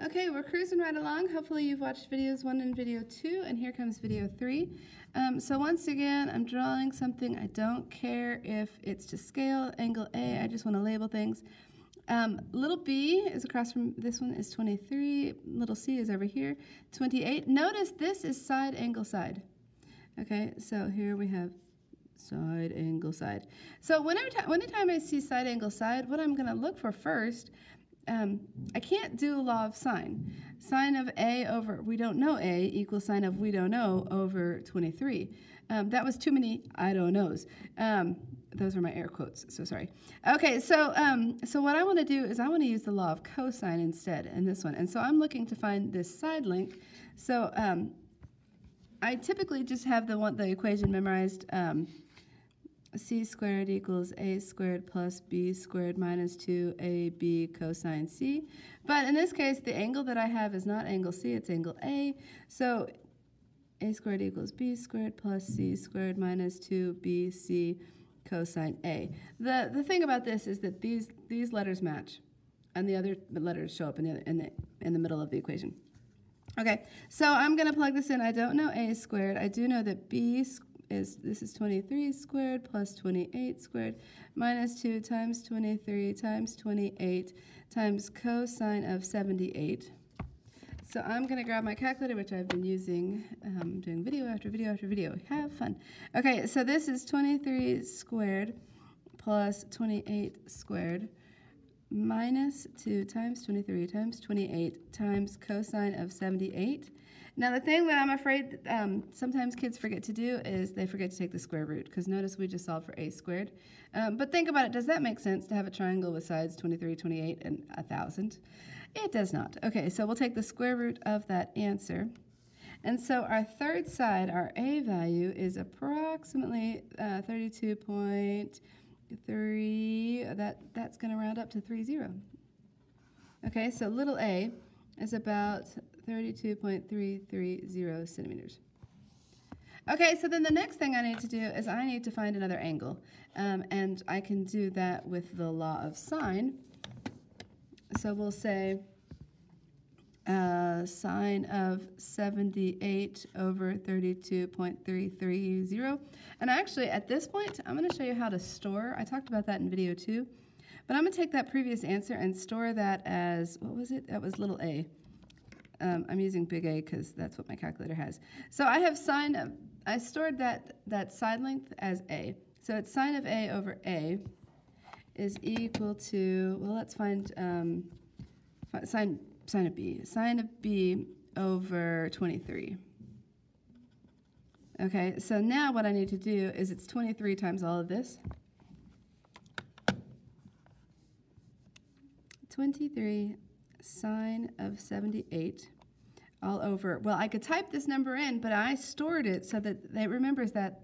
Okay, we're cruising right along. Hopefully you've watched videos one and video two, and here comes video three. Um, so once again, I'm drawing something. I don't care if it's to scale, angle A, I just want to label things. Um, little b is across from this one is 23, little c is over here, 28. Notice this is side angle side. Okay, so here we have side angle side. So whenever anytime I see side angle side, what I'm going to look for first um, I can't do law of sine. Sine of A over, we don't know A, equals sine of we don't know over 23. Um, that was too many I don't knows. Um, those are my air quotes, so sorry. Okay, so, um, so what I want to do is I want to use the law of cosine instead in this one. And so I'm looking to find this side length. So um, I typically just have the, one, the equation memorized um, c squared equals a squared plus b squared minus 2ab cosine c. But in this case, the angle that I have is not angle c, it's angle a. So a squared equals b squared plus c squared minus 2bc cosine a. The, the thing about this is that these, these letters match, and the other letters show up in the, in the, in the middle of the equation. Okay, so I'm going to plug this in. I don't know a squared. I do know that b squared is this is 23 squared plus 28 squared minus 2 times 23 times 28 times cosine of 78. So I'm going to grab my calculator, which I've been using, um, doing video after video after video. Have fun. Okay, so this is 23 squared plus 28 squared minus 2 times 23 times 28 times cosine of 78 now the thing that I'm afraid um, sometimes kids forget to do is they forget to take the square root because notice we just solved for a squared. Um, but think about it, does that make sense to have a triangle with sides 23, 28, and 1,000? It does not. Okay, so we'll take the square root of that answer. And so our third side, our A value, is approximately uh, 32.3, that, that's going to round up to 30. Okay, so little a is about 32.330 centimeters. Okay, so then the next thing I need to do is I need to find another angle. Um, and I can do that with the law of sine. So we'll say uh, sine of 78 over 32.330. And actually, at this point, I'm going to show you how to store. I talked about that in video two. But I'm going to take that previous answer and store that as, what was it? That was little a. Um, I'm using big A because that's what my calculator has. So I have sine of, I stored that, that side length as A. So it's sine of A over A is equal to, well, let's find um, sine, sine of B. Sine of B over 23. Okay, so now what I need to do is it's 23 times all of this. 23 sine of 78 all over. Well, I could type this number in, but I stored it so that it remembers that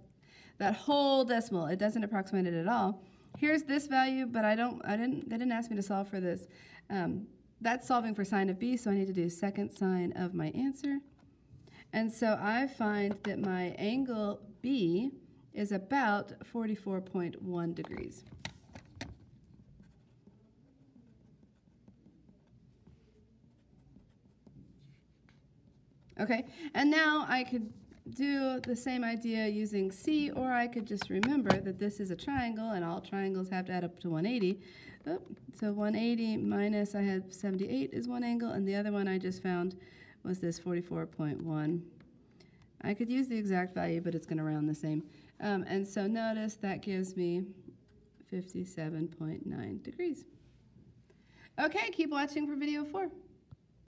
that whole decimal. It doesn't approximate it at all. Here's this value, but I don't. I didn't. They didn't ask me to solve for this. Um, that's solving for sine of b, so I need to do second sine of my answer. And so I find that my angle B is about 44.1 degrees. Okay, and now I could do the same idea using C, or I could just remember that this is a triangle, and all triangles have to add up to 180. Oh, so 180 minus, I had 78 is one angle, and the other one I just found was this 44.1. I could use the exact value, but it's going to round the same. Um, and so notice that gives me 57.9 degrees. Okay, keep watching for video four.